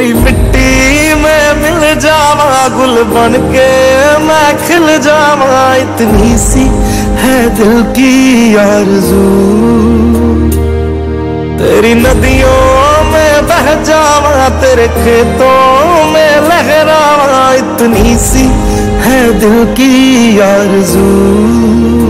तेरी मिट्टी में मिल जावा गुल बन के मैं खिल जावा। इतनी सी है दिल की आरज़ू। तेरी नदियों में बह जावा, तेरे खेतों में लहरावा। इतनी सी है दिल की आरज़ू।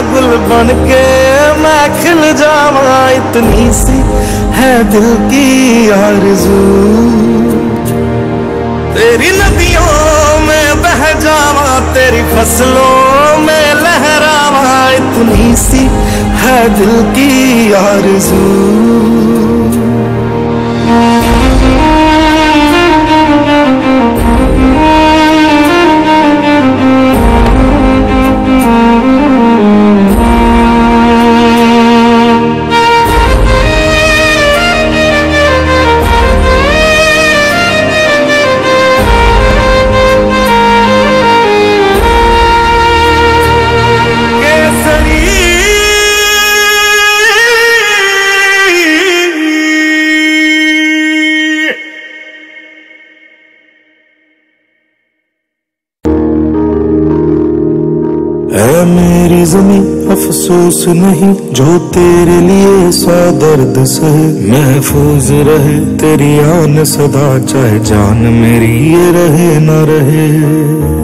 गुल बन के मैं खिल जावा। इतनी सी है दिल की आरज़ू। तेरी नदियों में बह जावा, तेरी फ़सलों में लहरावा। इतनी सी है दिल की आरज़ू। है मेरी जमी अफसोस नहीं, जो तेरे लिए सा दर्द सहे। महफूज रहे, तेरी आन सदा, चाहे जान मेरी ये रहे, न रहे।